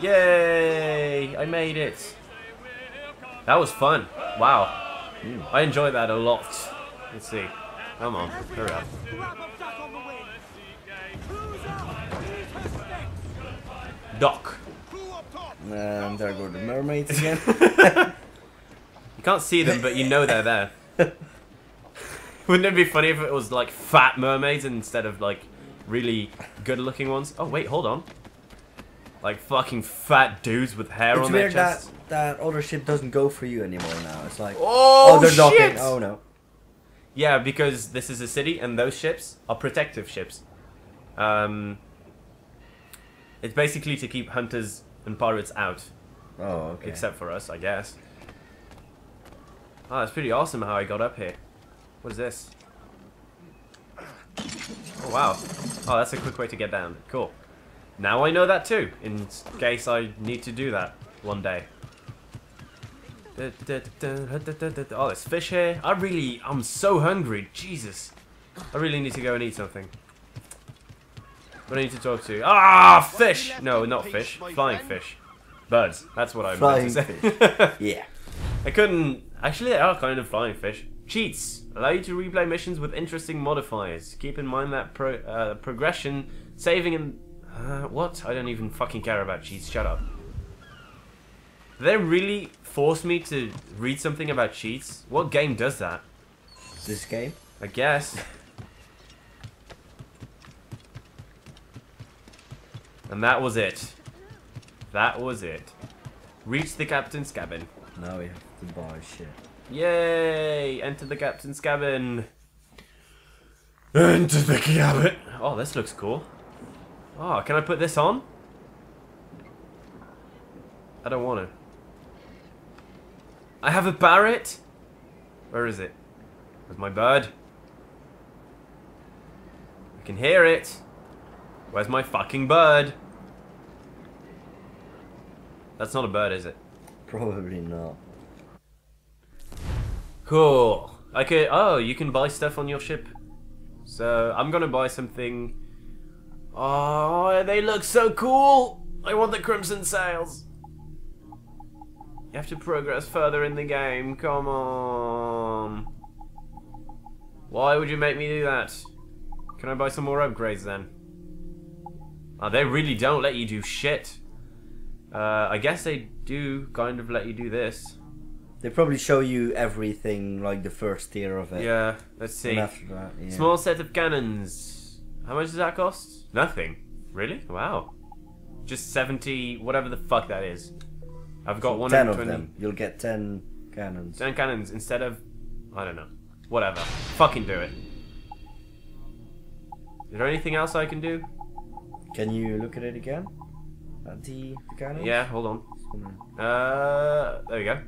Yay! I made it. That was fun. Wow. Hmm. I enjoyed that a lot. Let's see. Come on, hurry up. Doc. And there go the mermaids again. You can't see them, but you know they're there. Wouldn't it be funny if it was like fat mermaids instead of like really good looking ones? Oh wait, hold on. Like fucking fat dudes with hair it's on their weird that chests. that other ship doesn't go for you anymore now. It's like Oh, oh, they're docking. shit! Oh no. Yeah, because this is a city and those ships are protective ships. Um, it's basically to keep hunters and pirates out, Oh okay. except for us, I guess. Oh, it's pretty awesome how I got up here. What is this? Oh, wow. Oh, that's a quick way to get down. Cool. Now I know that too, in case I need to do that one day. Oh, there's fish here. I really, I'm so hungry. Jesus. I really need to go and eat something. What do I need to talk to? Ah, fish! No, not fish. Flying fish. Birds. That's what I meant to say. Yeah. I couldn't. Actually, they are kind of flying fish. Cheats allow you to replay missions with interesting modifiers. Keep in mind that pro, uh, progression, saving, and uh, what? I don't even fucking care about cheats. Shut up. Did they really force me to read something about cheats? What game does that? This game. I guess. and that was it. That was it. Reach the captain's cabin. Now we have to buy shit. Yay! Enter the captain's cabin. Enter the cabin. Oh, this looks cool. Oh, can I put this on? I don't want to. I have a parrot. Where is it? Where's my bird? I can hear it. Where's my fucking bird? That's not a bird, is it? Probably not. Cool. I could. Oh, you can buy stuff on your ship. So I'm gonna buy something. Oh, they look so cool. I want the crimson sails. You have to progress further in the game. Come on. Why would you make me do that? Can I buy some more upgrades then? Oh, they really don't let you do shit. Uh, I guess they do kind of let you do this. They probably show you everything like the first tier of it. Yeah, let's see. That, yeah. Small set of cannons. How much does that cost? Nothing. Really? Wow. Just 70, whatever the fuck that is. I've got So ten of them. You'll get ten cannons. 10 cannons instead of. I don't know. Whatever. Fucking do it. Is there anything else I can do? Can you look at it again? At the, the cannons? Yeah, hold on. Uh, there we go.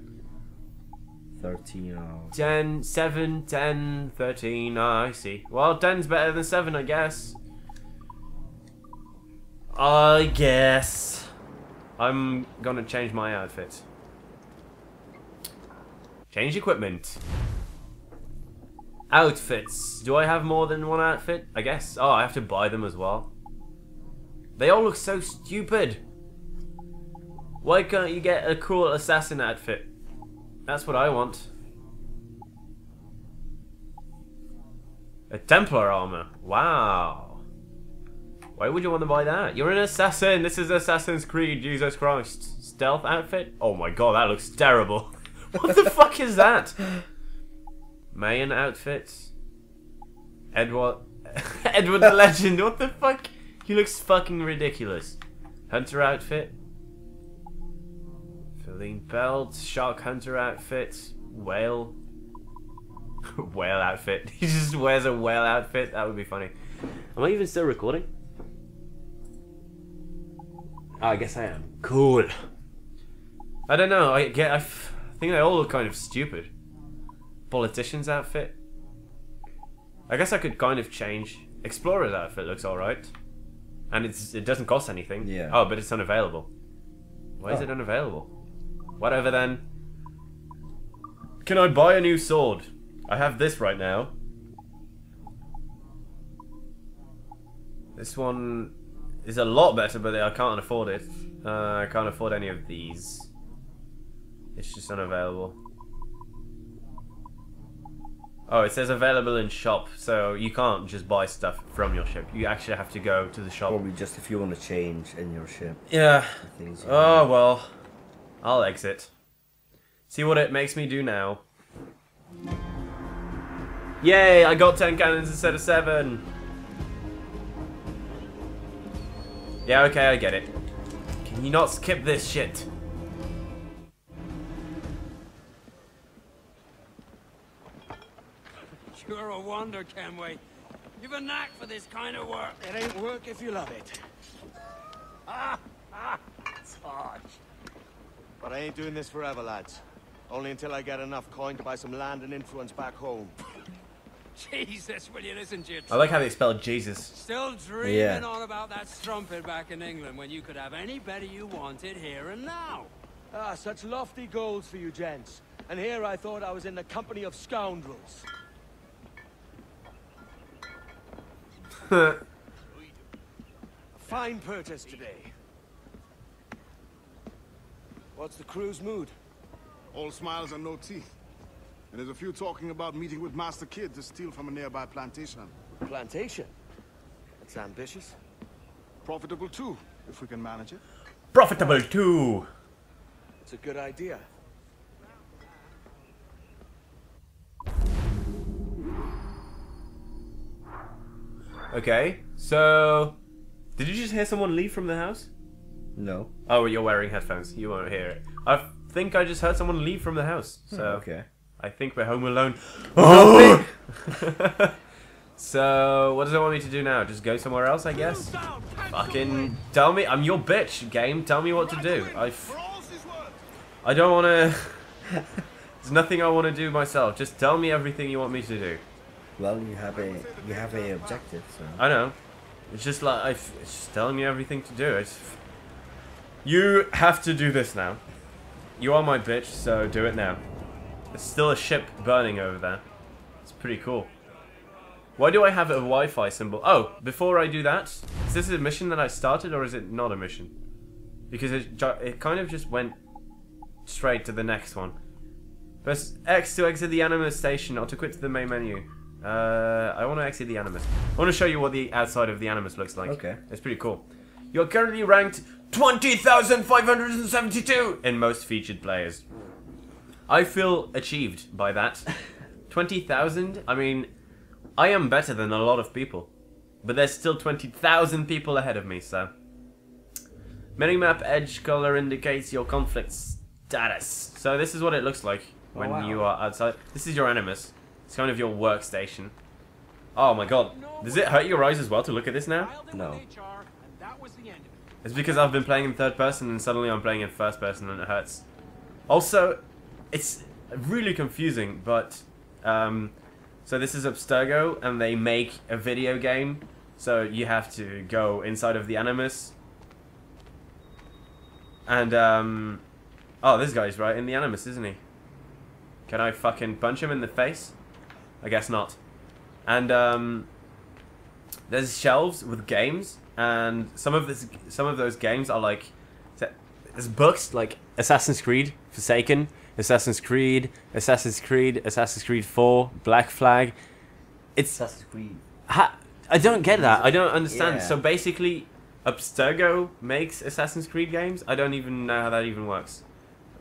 Thirteen. Oh. 10, 7, 10, 13. Ah, I see. Well, 10's better than 7, I guess. I guess. I'm gonna change my outfit. Change equipment. Outfits. Do I have more than one outfit? I guess. Oh, I have to buy them as well. They all look so stupid. Why can't you get a cool assassin outfit? That's what I want. A Templar armor. Wow. Why would you want to buy that? You're an assassin. This is Assassin's Creed. Jesus Christ. Stealth outfit? Oh my god, that looks terrible. what the fuck is that? Mayan outfit. Edward. Edward the Legend. What the fuck? He looks fucking ridiculous. Hunter outfit. Feline belt. Shark hunter outfit. Whale. whale outfit. He just wears a whale outfit. That would be funny. Am I even still recording? Oh, I guess I am. Cool. I don't know. I get. I f- think they all look kind of stupid. Politician's outfit. I guess I could kind of change. Explorer's outfit looks all right, and it's it doesn't cost anything. Yeah. Oh, but it's unavailable. Why is Oh. it unavailable? Whatever then. Can I buy a new sword? I have this right now. This one is a lot better, but I can't afford it. Uh, I can't afford any of these. It's just unavailable. Oh, it says available in shop, so you can't just buy stuff from your ship. You actually have to go to the shop. Probably just if you want to change in your ship. Yeah. the Things you Oh well. I'll exit. See what it makes me do now. Yay! I got 10 cannons instead of 7! Yeah, okay, I get it. Can you not skip this shit? You're a wonder, Kenway. You've a knack for this kind of work. It ain't work if you love it. Ah, it's hard. But I ain't doing this forever, lads. Only until I get enough coin to buy some land and influence back home. Jesus, will you listen to your I like how they spelled Jesus. Still dreaming Yeah. on about that strumpet back in England when you could have any better you wanted here and now. Ah, such lofty goals for you gents. And here I thought I was in the company of scoundrels. Fine purchase today. What's the crew's mood? All smiles and no teeth. And there's a few talking about meeting with Master Kidd to steal from a nearby plantation. Plantation? That's ambitious. Profitable too, if we can manage it. Profitable too! It's a good idea. Okay, so... Did you just hear someone leave from the house? No. Oh, you're wearing headphones. You won't hear it. I think I just heard someone leave from the house. Oh, so Okay. I think we're home alone. Oh! so what does it want me to do now? Just go somewhere else, I guess. Fucking tell me. I'm your bitch, game. Tell me what to do. I. f- I don't want to. There's nothing I want to do myself. Just tell me everything you want me to do. Well, you have a you have a objective, so. I know. It's just like I. It's just telling me everything to do. It's. You have to do this now. You are my bitch, so do it now. There's still a ship burning over there. It's pretty cool. Why do I have a Wi-Fi symbol? Oh, before I do that, is this a mission that I started or is it not a mission? Because it, it kind of just went straight to the next one. Press X to exit the Animus station or to quit to the main menu. Uh, I want to exit the Animus. I want to show you what the outside of the Animus looks like. Okay. It's pretty cool. You're currently ranked 20,572 in most featured players. I feel achieved by that. 20,000? I mean, I am better than a lot of people. But there's still 20,000 people ahead of me, so. Minimap edge color indicates your conflict status. So this is what it looks like oh, when wow. you are outside. This is your animus. It's kind of your workstation. Oh my god. Does it hurt your eyes as well to look at this now? No. Was the end of it. It's because I've been playing in third person and suddenly I'm playing in first person and it hurts. Also, it's really confusing, but um, so this is Abstergo and they make a video game, so you have to go inside of the Animus. And um, oh, this guy's right in the Animus, isn't he? Can I fucking punch him in the face? I guess not. And um, there's shelves with games, and some of this, some of those games are like, there's books like Assassin's Creed, Forsaken, Assassin's Creed, Assassin's Creed, Assassin's Creed 4, Black Flag. It's Assassin's Creed. ha, I don't get that. I don't understand. Yeah. So basically, Abstergo makes Assassin's Creed games. I don't even know how that even works.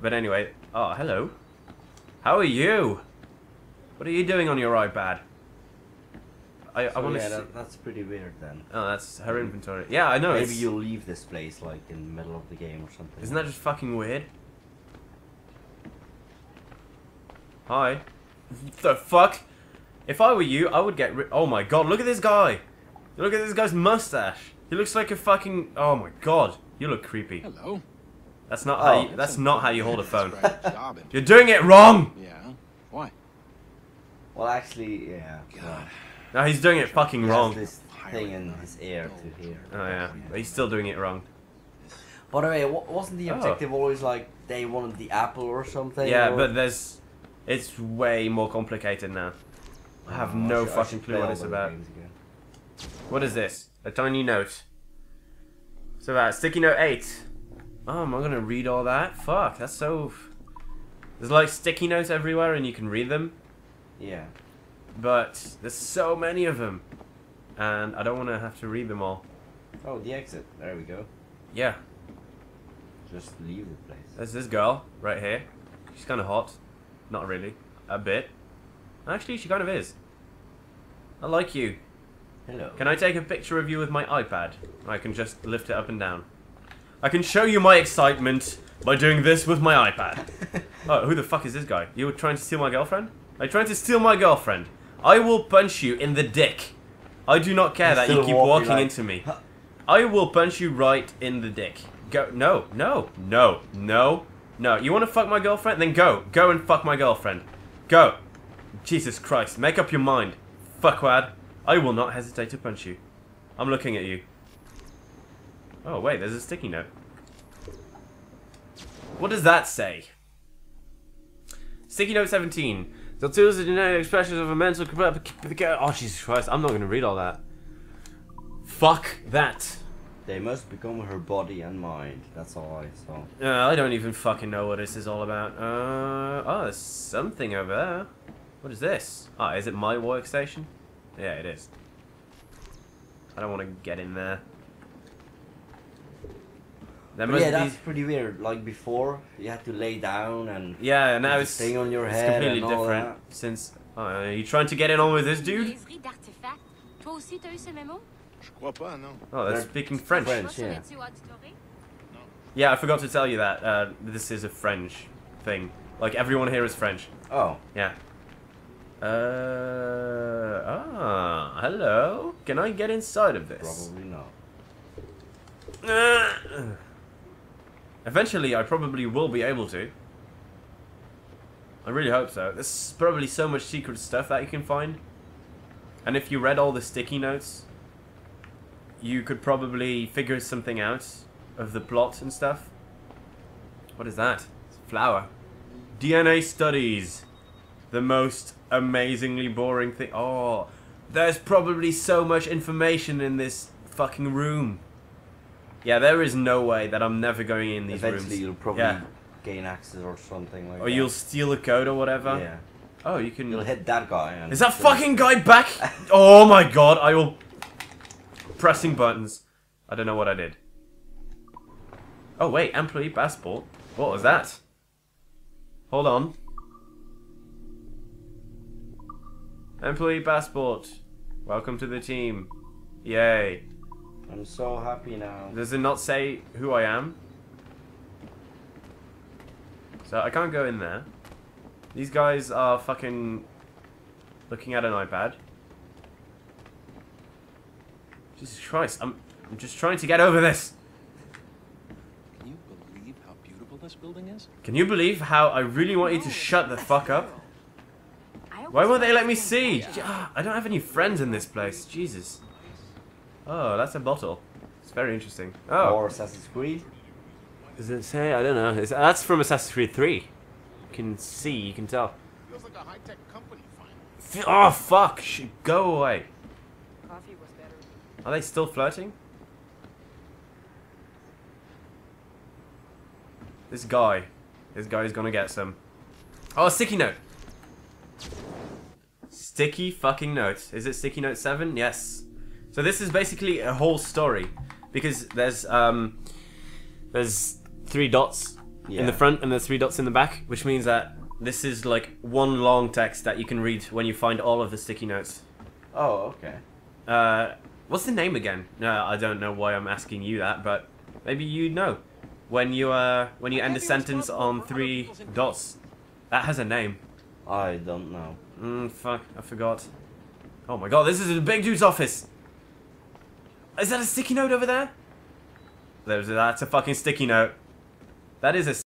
But anyway, oh hello. How are you? What are you doing on your iPad? I, I want to. yeah, see. that, that's pretty weird then. Oh, that's her inventory. Yeah, I know. Maybe it's- you'll leave this place like in the middle of the game or something. Isn't that just fucking weird? Hi. The fuck? If I were you, I would get rid. Oh my god, look at this guy! Look at this guy's mustache. He looks like a fucking. Oh my god, you look creepy. Hello. That's not Oh, how. You, that's not how you hold a phone. Great job. in- You're doing it wrong. Yeah. Why? Well, actually, yeah. God. No, he's doing it fucking wrong. this thing in his ear to hear. Oh yeah, but he's still doing it wrong. By the way, wasn't the Oh. objective always like they wanted the apple or something? Yeah, or- but there's. It's way more complicated now. I have Oh, no should- fucking clue what it's about. What is this? A tiny note. So that sticky note eight. Oh, am I gonna read all that? Fuck, that's so. There's like sticky notes everywhere, and you can read them, Yeah. But there's so many of them, and I don't want to have to read them all. Oh, the exit. There we go. Yeah, Just leave the place. there's this girl right here. She's kind of hot, not really, a bit. Actually, she kind of is. I like you. Hello. Can I take a picture of you with my iPad? I can just lift it up and down. I can show you my excitement by doing this with my iPad. oh, who the fuck is this guy? You were trying to steal my girlfriend? Are you trying to steal my girlfriend? I will punch you in the dick. I do not care that you keep walking walking like- into me. I will punch you right in the dick. Go. No, no, no, no, no. You want to fuck my girlfriend? Then go. Go and fuck my girlfriend. Go. Jesus Christ. Make up your mind. Fuckwad. I will not hesitate to punch you. I'm looking at you. Oh, wait, there's a sticky note. What does that say? Sticky note 17. The tools are genetic expressions of a mental... Oh, Jesus Christ. I'm not going to read all that. Fuck that. They must become her body and mind. That's all I saw. Uh, I don't even fucking know what this is all about. Uh, oh, there's something over there. What is this? Oh, is it my workstation? Yeah, it is. I don't want to get in there. There But must yeah, be... that's pretty weird. Like before, you had to lay down and Yeah, now it's, the thing on your it's head completely and all different. that. Since... Oh, are you trying to get in on with this dude? Liaiserie d'artefacts. Toi aussi, t'as eu ce mémo? Je crois pas, non. Oh, they're They're speaking French. French. Yeah. le tuyau auditoré? Yeah, I forgot to tell you that. Uh, this is a French thing. Like, everyone here is French. Oh, Yeah. Uh, ah, hello. Can I get inside of this? probably not. Uh, Eventually, I probably will be able to. I really hope so. There's probably so much secret stuff that you can find. And if you read all the sticky notes, you could probably figure something out of the plot and stuff. What is that? It's a flower. DNA studies. The most amazingly boring thing. Oh, there's probably so much information in this fucking room. Yeah, there is no way that I'm never going in these Eventually, rooms. you'll probably Yeah. gain access or something like Or that. you'll steal a code or whatever. Yeah. Oh, you can. You'll hit that guy. And Is that fucking guy back? oh my god, I will. Pressing buttons. I don't know what I did. Oh wait, employee passport. What was that? Hold on. Employee passport. Welcome to the team. Yay. I'm so happy now. Does it not say who I am? So I can't go in there. These guys are fucking looking at an iPad. Jesus Christ, I'm I'm just trying to get over this. Can you believe how beautiful this building is? Can you believe how I really want you to shut the fuck up? Why won't they let me see? I don't have any friends in this place. Jesus. Oh, that's a bottle. It's very interesting. Oh. Or Assassin's Creed. Does it say? I don't know. It's, that's from Assassin's Creed 3. You can see, you can tell. Feels like a high-tech company finally. Oh, fuck! Sh- go away. Coffee was better. Are they still flirting? This guy. This guy's gonna get some. Oh, a sticky note! Sticky fucking note. Is it sticky note 7? Yes. So this is basically a whole story. Because there's, um... There's three dots in the front and there's three dots in the back, which means that this is like one long text that you can read when you find all of the sticky notes. Oh, okay. Uh, what's the name again? No, I don't know why I'm asking you that, but maybe you know. When you uh, when you end a sentence on three dots, that has a name. I don't know. Mm, fuck, I forgot. Oh my god, this is a big dude's office. Is that a sticky note over there? There's that's a fucking sticky note. That is a